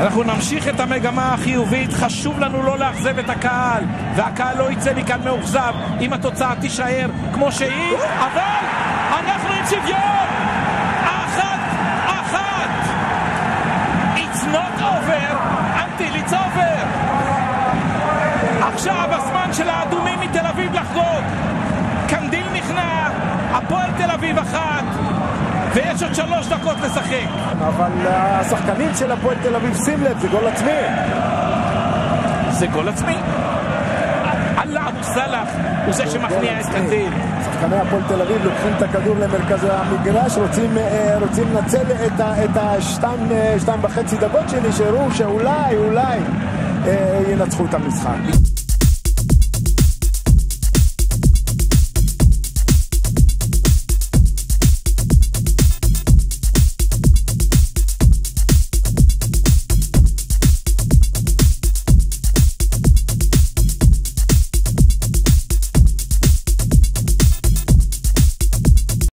אנחנו נמשיך את המגמה החיובית, חשוב לנו לא לאכזב את הקהל, והקהל לא יצא מכאן מאוכזב אם התוצאה תישאר כמו שהיא, אבל אנחנו עם שוויון! אחת, אחת! It's not over until it's over! עכשיו הזמן של האדומים מתל אביב לחגוג! קנדיל נכנע, הפועל תל אביב אחת, ויש עוד שלוש דקות לשחק. אבל השחקנים של הפועל תל אביב, שים לב, זה גול עצמי. זה גול עצמי. אללה אבו סאלח הוא זה שמכניע את קנדיל. שחקני הפועל תל אביב לוקחים את הכדור למרכז המגרש, רוצים, אה, רוצים לנצל את השתיים וחצי דקות שנשארו, שאולי, אולי אה, ינצחו את המשחק.